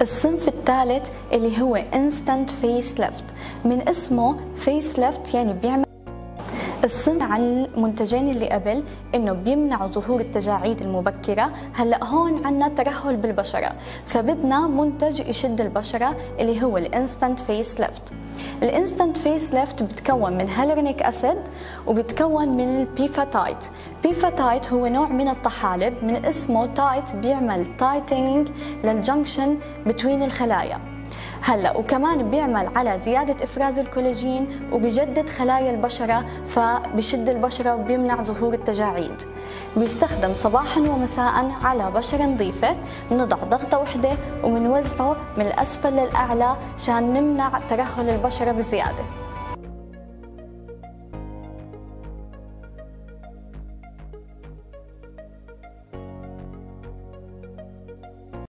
الصنف الثالث اللي هو instant facelift. من اسمه facelift يعني بيعمل الصنع عن المنتجين اللي قبل إنه بيمنعوا ظهور التجاعيد المبكرة. هلأ هون عنا ترهل بالبشرة. فبدنا منتج يشد البشرة اللي هو ال instant facelift. ال instant facelift بتكون من hyaluronic acid وبتكون من ال Pepha-Tight. Pepha-Tight هو نوع من الطحالب من اسمه tight بيعمل tightening لل junction between الخلايا. هلا وكمان بيعمل على زيادة إفراز الكولاجين وبيجدد خلايا البشرة فبشد البشرة وبيمنع ظهور التجاعيد. بيستخدم صباحا ومساء على بشرة نظيفة بنضع ضغطة وحدة وبنوزعه من الأسفل للأعلى عشان نمنع ترهل البشرة بزيادة.